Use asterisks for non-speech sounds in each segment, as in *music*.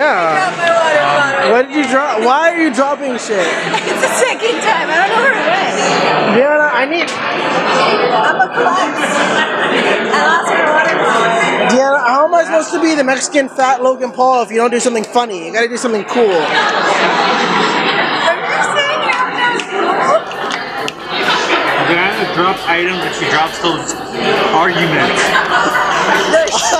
Yeah. What did you drop? Why are you dropping shit? It's the second time. I don't know where it went. Diana, I need. I'm a klutz. I lost my water bottle. Diana, how am I supposed to be the Mexican fat Logan Paul if you don't do something funny? You gotta do something cool. Are you saying you have no Diana drops items and she drops those arguments. *laughs*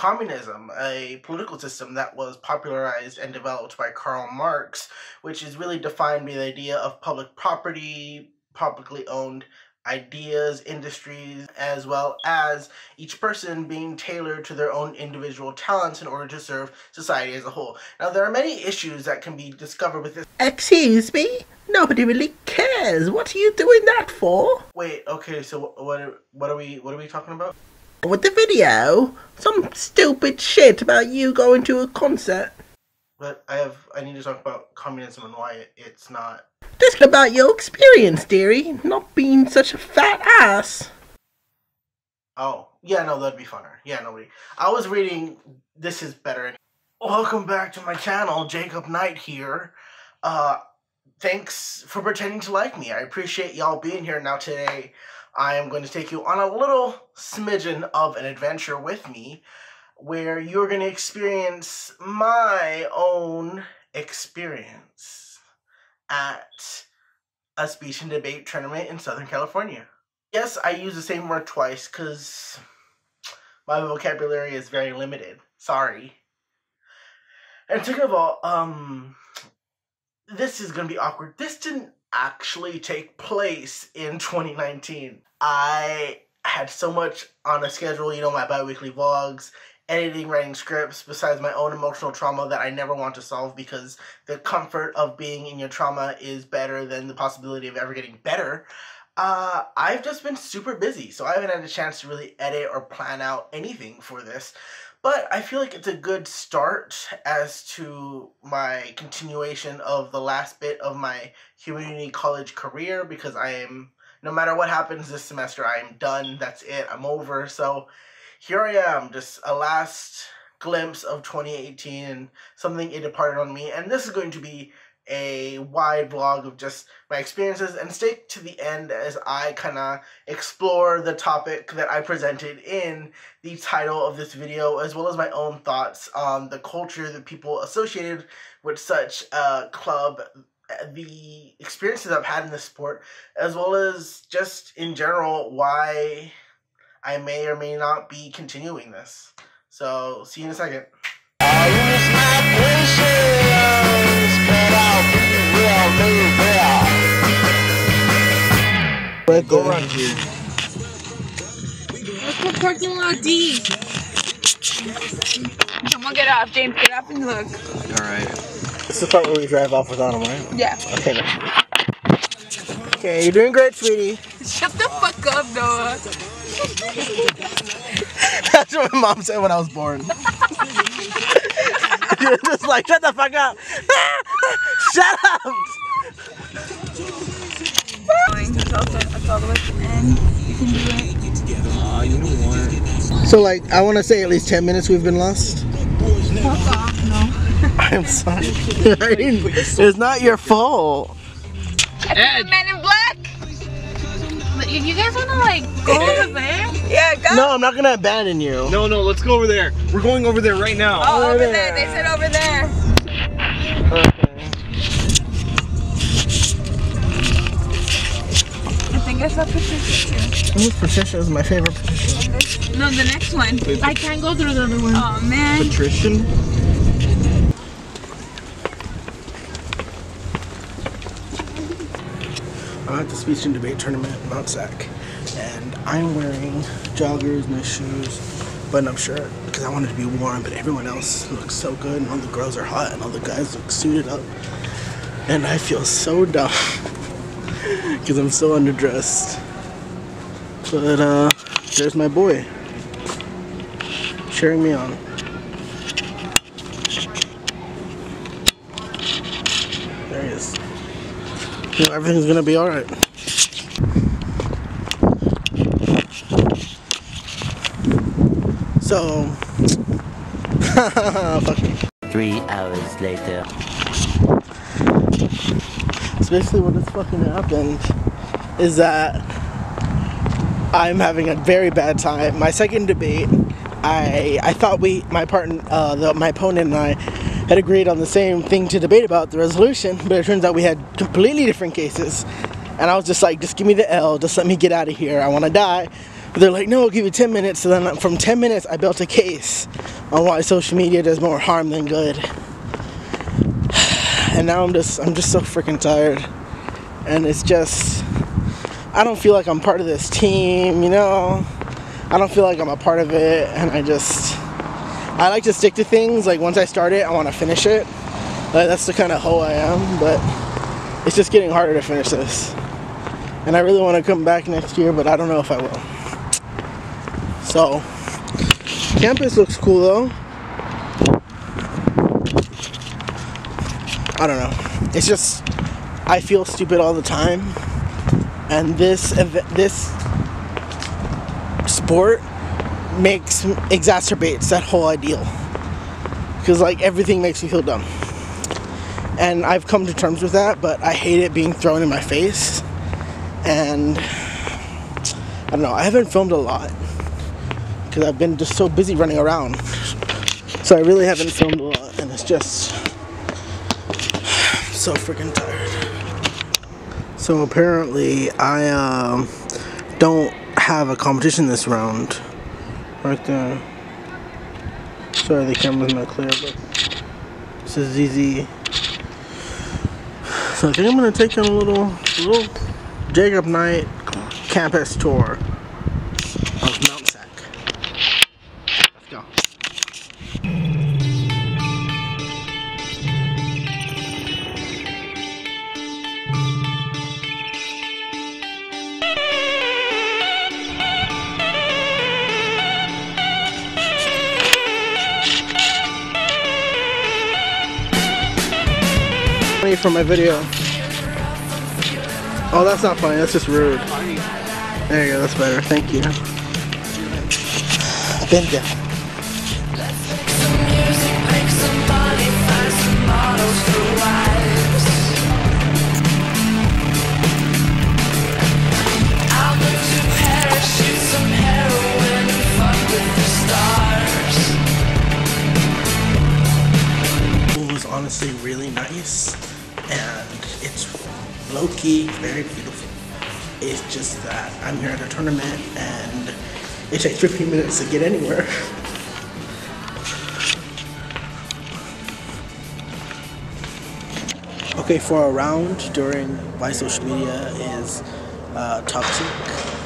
communism, a political system that was popularized and developed by Karl Marx, which is really defined by the idea of public property, publicly owned ideas, industries, as well as each person being tailored to their own individual talents in order to serve society as a whole. Now, there are many issues that can be discovered with this. Excuse me? Nobody really cares. What are you doing that for? Wait, okay, so what are, what are we what are we talking about? With the video? Some stupid shit about you going to a concert. But I have I need to talk about communism and why it's not. Just about your experience, dearie. Not being such a fat ass. Oh, yeah, no, that'd be funner. Yeah, nobody. I was reading. This is better. Welcome back to my channel, Jacob Knight here. Uh, thanks for pretending to like me. I appreciate y'all being here. Now today, I am going to take you on a little smidgen of an adventure with me, where you're going to experience my own experience at a speech and debate tournament in Southern California. Yes, I use the same word twice because my vocabulary is very limited. Sorry. And second of all, um, this is gonna be awkward. This didn't actually take place in 2019. I had so much on a schedule, you know, my bi-weekly vlogs, editing, writing scripts, besides my own emotional trauma that I never want to solve because the comfort of being in your trauma is better than the possibility of ever getting better. Uh, I've just been super busy, so I haven't had a chance to really edit or plan out anything for this. But I feel like it's a good start as to my continuation of the last bit of my community college career because I am, no matter what happens this semester, I am done. That's it. I'm over. So here I am, just a last glimpse of 2018 and something it departed on me. And this is going to be a wide vlog of just my experiences and stay to the end as I kind of explore the topic that I presented in the title of this video as well as my own thoughts on the culture that people associated with such a club the experiences I've had in this sport as well as just in general why I may or may not be continuing this. So see you in a second. Right Go there. around here. Let's go parking lot D. Come on, get off, James. Get off and look. Alright. It's the part where we drive off without him, right? Yeah. Okay. then. Okay, you're doing great, sweetie. Shut the fuck up, Noah. *laughs* That's what my mom said when I was born. *laughs* You're just like, shut the fuck up. *laughs* shut up. It's all, it's all the way to the end. You can do it. Aw, you know what? So, like, I want to say at least 10 minutes we've been lost. Fuck off, no. I'm sorry. *laughs* It's not your fault. Men in Black. If you guys wanna like go over there, yeah, go. No, I'm not going to abandon you. No, no, let's go over there. We're going over there right now. Oh, over over there. there. They said over there. Okay. I think I saw Patricia too. Who's Patricia is my favorite Patricia. No, the next one. I can't go through the other one. Oh man. Patrician? I'm at the speech and debate tournament in Mount SAC, and I'm wearing joggers, nice shoes, button-up shirt because because I wanted to be warm, but everyone else looks so good, and all the girls are hot, and all the guys look suited up. And I feel so dumb *laughs* because I'm so underdressed. But uh, there's my boy cheering me on. There he is. You know, everything's gonna be alright. So, *laughs* fuck. Three hours later. So basically what has fucking happened is that I'm having a very bad time. My second debate, I I thought we my partner uh, the, my opponent and I had agreed on the same thing to debate about the resolution, but it turns out we had completely different cases. And I was just like, just give me the L, just let me get out of here. I want to die. But they're like, no, I'll give you 10 minutes. So then uh, from 10 minutes, I built a case on why social media does more harm than good *sighs* and now I'm just I'm just so freaking tired and it's just I don't feel like I'm part of this team you know I don't feel like I'm a part of it and I just I like to stick to things like once I start it I want to finish it. Like, that's the kind of hoe I am but it's just getting harder to finish this. And I really want to come back next year but I don't know if I will. So campus looks cool though. I don't know. It's just I feel stupid all the time, and this this sport makes exacerbates that whole ideal because like everything makes me feel dumb, and I've come to terms with that. But I hate it being thrown in my face, and I don't know. I haven't filmed a lot because I've been just so busy running around, so I really haven't filmed a lot, and it's just *sighs* so freaking tired. So apparently, I um, don't have a competition this round. Right there. Sorry, the camera's not clear, but this is ZZ. So I think I'm gonna take on a little, little Jacob Knight campus tour Funny for my video. Oh, that's not funny. That's just rude. There you go. That's better. Thank you. Been there. Very beautiful. It's just that I'm here at a tournament, and it takes 15 minutes to get anywhere. *laughs* Okay, for a round during why social media is uh, toxic,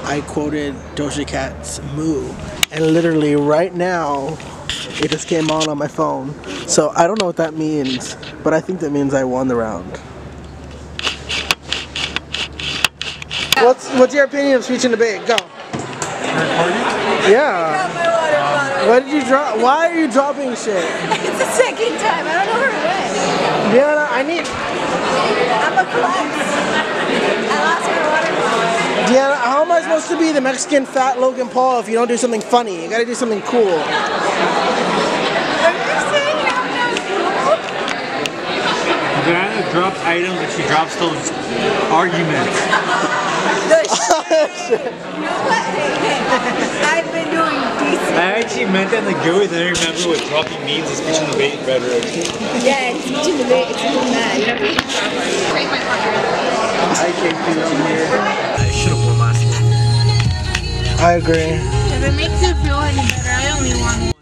I quoted Doja Cat's "Moo," and literally right now, it just came on on my phone. So I don't know what that means, but I think that means I won the round. What's What's your opinion of speech and debate? Go. Yeah. Why did you drop? Why are you dropping shit? *laughs* It's the second time. I don't know where it went. Diana, I need. I'm a collapse. I lost my water bottle. Deanna, how am I supposed to be the Mexican fat Logan Paul if you don't do something funny? You gotta do something cool. Are you saying I'm not cool? Diana drops items and she drops those arguments. *laughs* The shit. You know what? Hey, hey. I've been doing decent. I actually meant that in the good way, then I remember what dropping means is speech the debate rhetoric. Yeah, it's teaching the bait. It's doing that. You know what I mean? I should have won last one. I agree. If it makes you feel any better, I only won